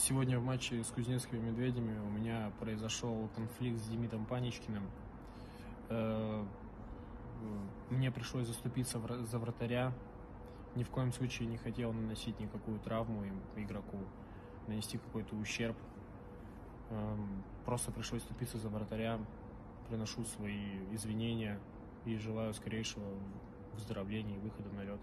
Сегодня в матче с Кузнецкими медведями у меня произошел конфликт с Демитом Паничкиным. Э, мне пришлось заступиться за вратаря. Ни в коем случае не хотел наносить никакую травму игроку, нанести какой-то ущерб. Эм, просто пришлось заступиться за вратаря. Приношу свои извинения и желаю скорейшего выздоровления и выхода на лед.